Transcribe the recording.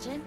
imagine?